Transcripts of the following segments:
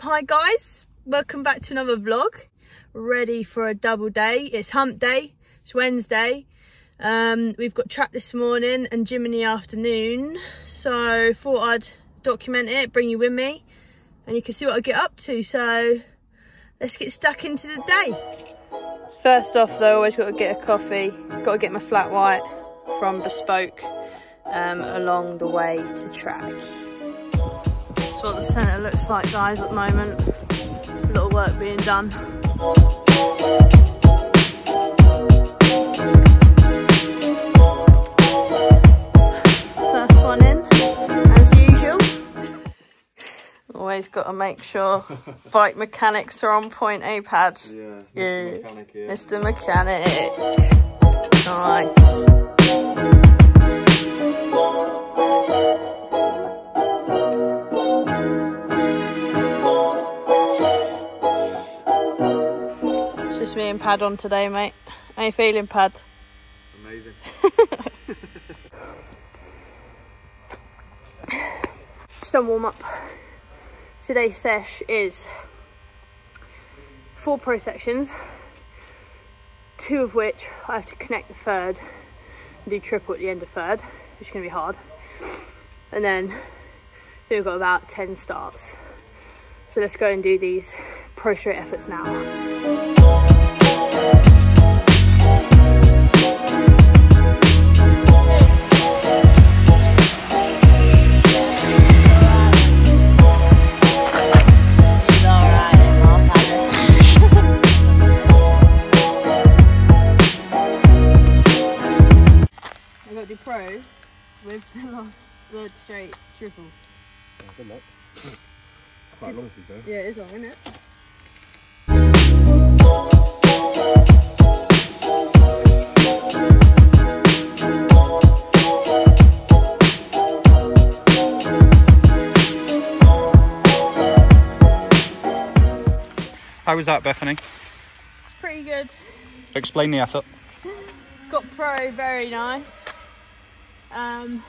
Hi guys, welcome back to another vlog. Ready for a double day. It's hump day, it's Wednesday. Um, we've got track this morning and gym in the afternoon. So thought I'd document it, bring you with me and you can see what I get up to. So let's get stuck into the day. First off though, I always got to get a coffee. Got to get my flat white from Bespoke um, along the way to track. That's what the centre looks like guys at the moment. A lot of work being done. First one in, as usual. Always got to make sure bike mechanics are on point, eh pad? Yeah, Mr. Yeah. Mechanic here. Mr. Mechanic. Nice. Just me and Pad on today, mate. How you feeling, Pad? Amazing. Just a warm up. Today's sesh is four pro sections, two of which I have to connect the third and do triple at the end of third, which is going to be hard. And then we've got about 10 starts. So let's go and do these pro straight efforts now. Last third straight triple. Good luck. Quite long to be fair. Yeah, it is long, isn't it? How was that, Bethany? It's pretty good. Explain the effort. Got pro, very nice. Um,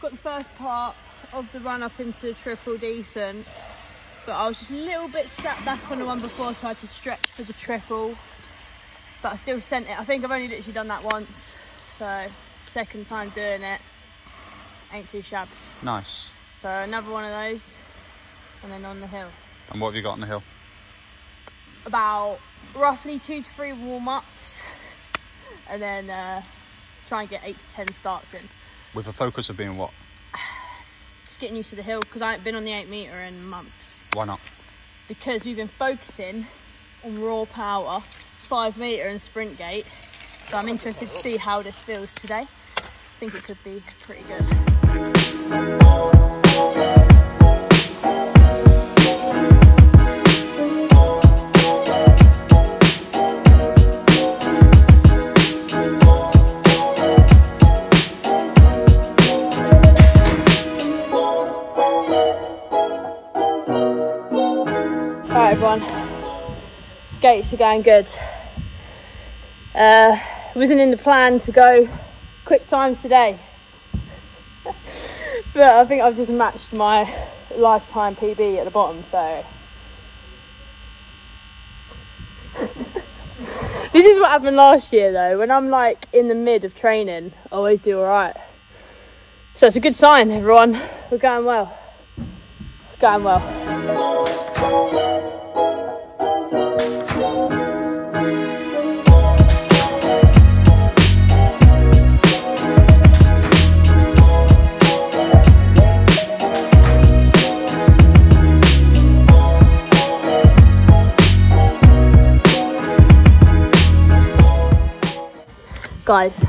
got the first part of the run up into the triple decent, but I was just a little bit sat back on the one before, so I had to stretch for the triple. But I still sent it. I think I've only literally done that once, so second time doing it. Ain't too shabs. Nice. So another one of those, and then on the hill. And what have you got on the hill? About roughly two to three warm ups, and then uh, try and get eight to ten starts in. With the focus of being what? just getting used to the hill because I haven't been on the 8 metre in months. Why not? Because we've been focusing on raw power, 5 metre and sprint gate. So I'm interested to see how this feels today. I think it could be pretty good. Going good. Uh, wasn't in the plan to go quick times today. but I think I've just matched my lifetime PB at the bottom, so. this is what happened last year though, when I'm like in the mid of training, I always do alright. So it's a good sign everyone, we're going well. Going well. Guys,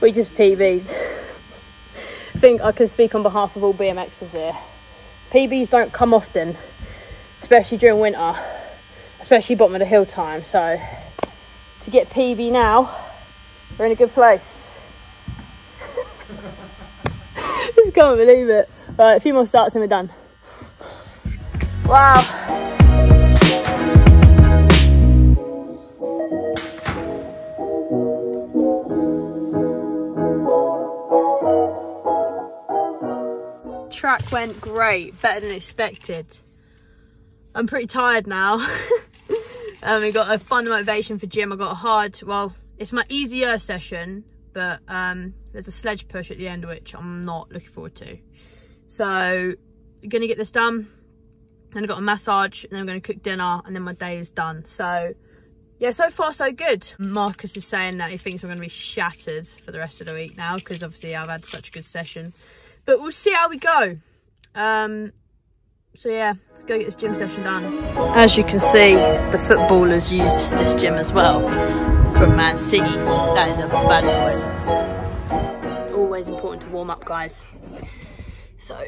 we just PB'd. I think I can speak on behalf of all BMXers here. PBs don't come often, especially during winter, especially bottom of the hill time. So to get PB now, we're in a good place. Just can't believe it. Right, a few more starts and we're done. Wow. Track went great, better than expected. I'm pretty tired now. um, we got a fun motivation for gym. I got a hard, well, it's my easier session, but um, there's a sledge push at the end, which I'm not looking forward to. So, gonna get this done. Then I got a massage, and then I'm gonna cook dinner, and then my day is done. So, yeah, so far so good. Marcus is saying that he thinks I'm gonna be shattered for the rest of the week now, because obviously I've had such a good session. But we'll see how we go. Um, so yeah, let's go get this gym session done. As you can see, the footballers use this gym as well from Man City. That is a bad boy. Always important to warm up, guys. So.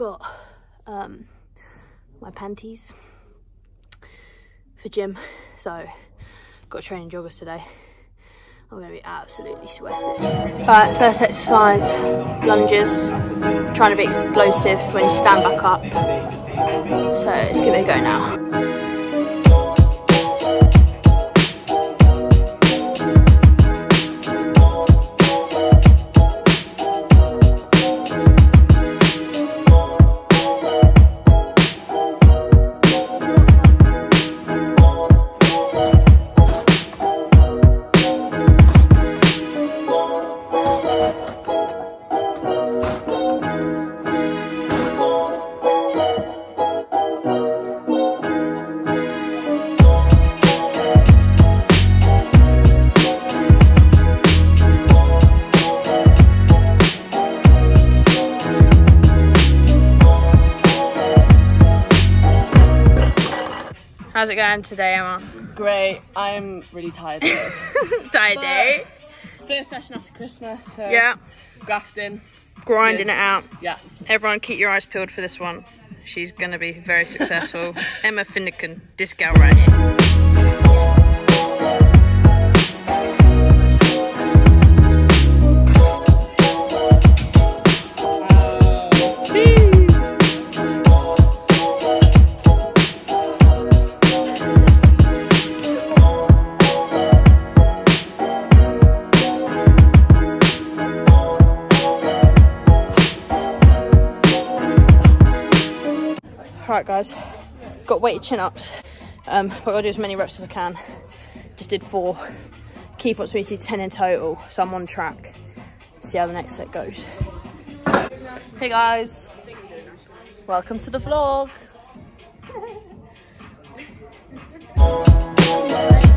Forgot um, my panties for gym, so got training joggers today. I'm gonna be absolutely sweating. Right, first exercise, lunges. Trying to be explosive when you stand back up. So let's give it a go now. How's it going today, Emma? Great. I'm really tired. though. Tired day. First session after Christmas. So Yeah, Grafting. grinding Good. it out. Yeah. Everyone keep your eyes peeled for this one. She's gonna be very successful. Emma Finnegan, this gal right here. Weighted chin ups. Um, but to do as many reps as I can. Just did four. Keep wants me to 10 in total, so I'm on track. See how the next set goes. Hey guys, welcome to the vlog.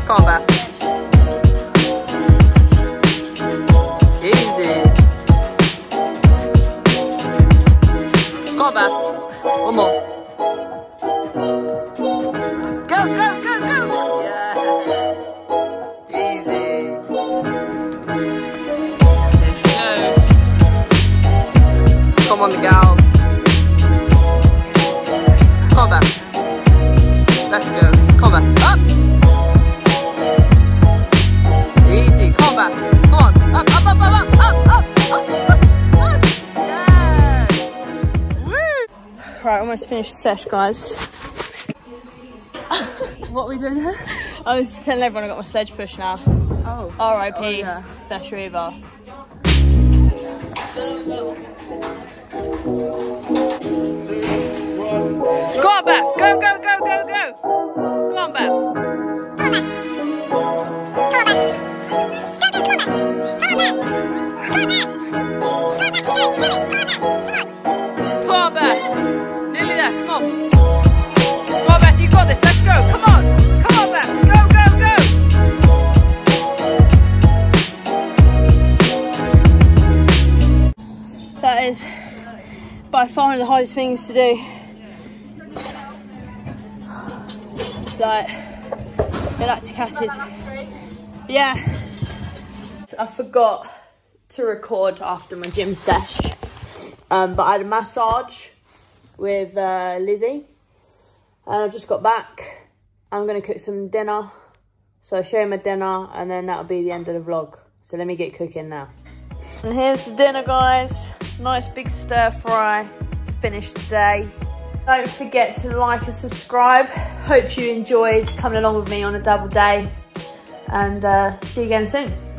Beth. Easy. Beth. One more. Finished sesh, guys. What are we doing here? I was telling everyone I got my sledge push now. Oh. R.I.P. Oh, yeah. Beth Shriever. Go on, Beth. Go, go, go, go, go. Go on, Beth. Come on. Come on, Beth. You got this. Let's go. Come on. Come on, Beth. Go, go, go. That is by far one of the hardest things to do. Like the lactic acid. Yeah. I forgot to record after my gym sesh. Um, but I had a massage with uh, Lizzie. And I've just got back. I'm going to cook some dinner. So I'll show you my dinner and then that'll be the end of the vlog. So let me get cooking now. And here's the dinner, guys. Nice big stir fry to finish the day. Don't forget to like and subscribe. Hope you enjoyed coming along with me on a double day. And uh, see you again soon.